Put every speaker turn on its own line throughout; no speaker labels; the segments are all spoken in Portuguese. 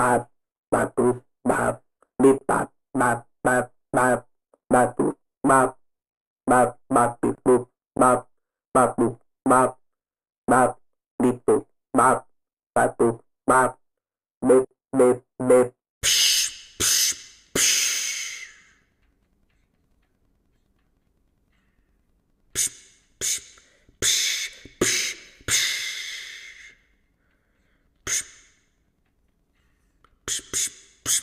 บาบตุบาบบิบาบบาบบาบบาบบาตุบาบบาบบาปิบุบาบบาบุบาบบาบบิบุบาบบาตุบาบเบบเบบเบบพ psh, psh.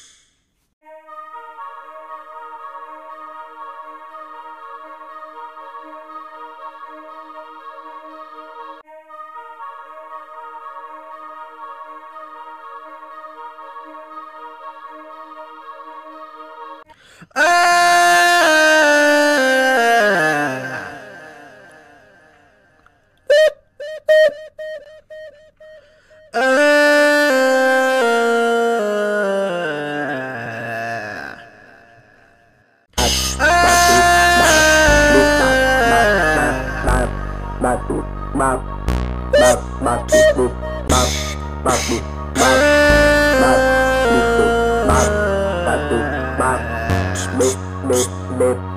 Ah! back boop, back, back, back boop, back, back boop, back, back boop, back, back boop, back, boop, boop, boop.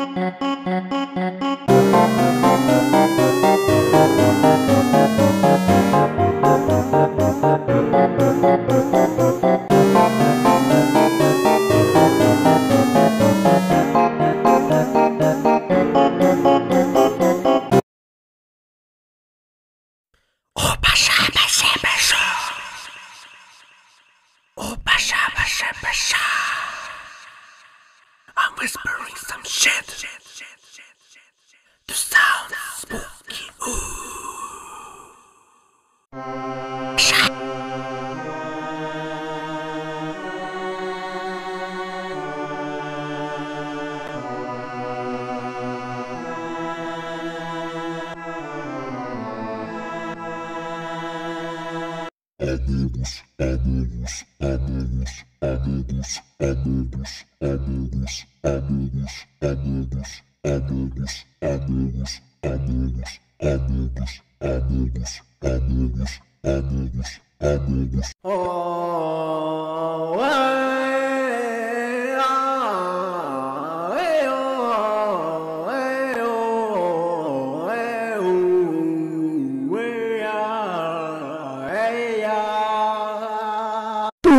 amigos, amigos, amigos, amigos, amigos, amigos, amigos, amigos, amigos, amigos, amigos, amigos, amigos, amigos, amigos, amigos. Oh,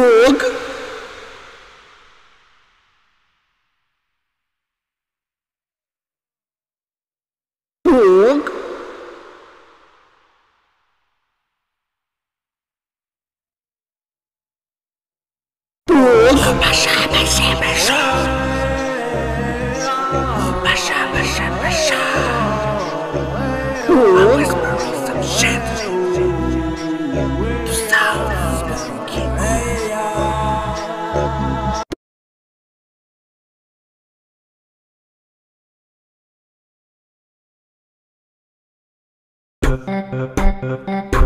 Vogue. Vogue. Vogue.
Baixar, baixar, baixar. Baixar,
baixar, baixar. Vogue. Some shit. Uh, uh, uh, uh, uh.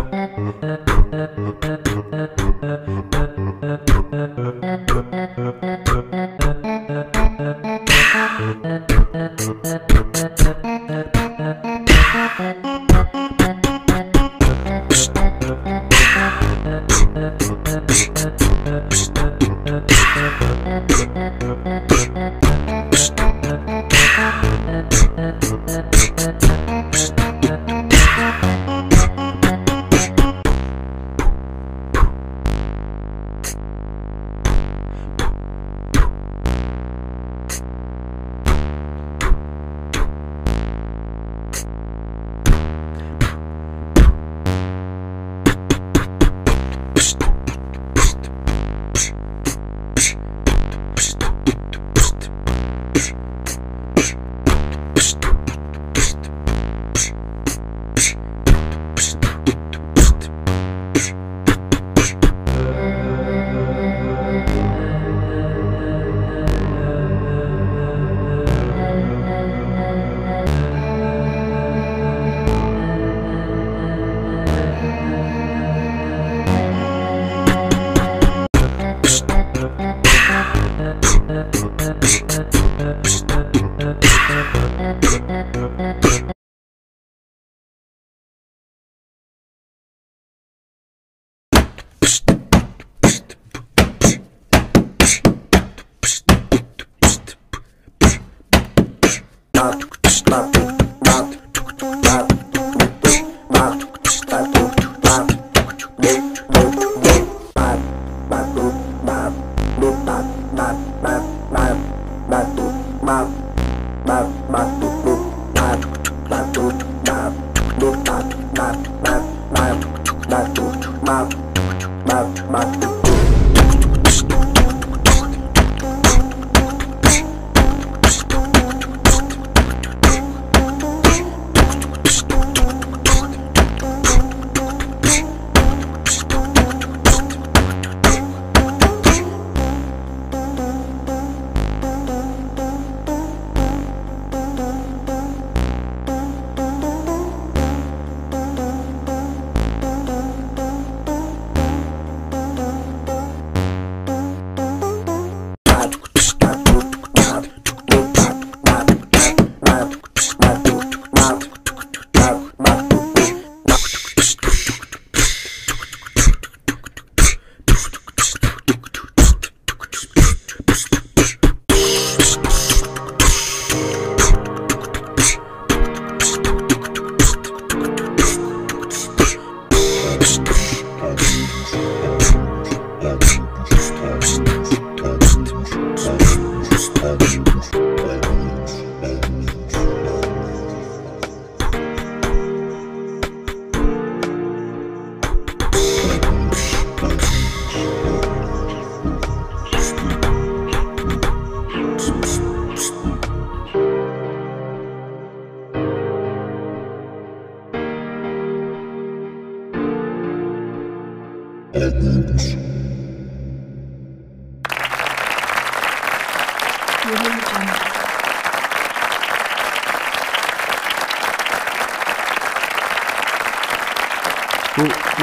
Amigos, Audio Jungle. Well,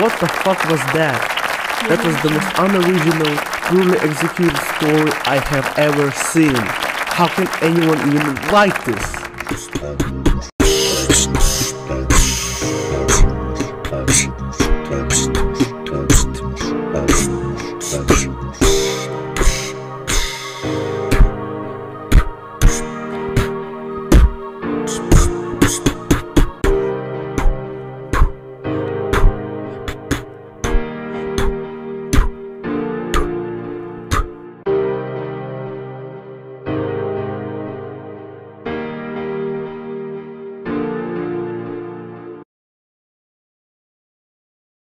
what the fuck was that? That was the most unoriginal, truly executed story I have ever seen. How can anyone even write this?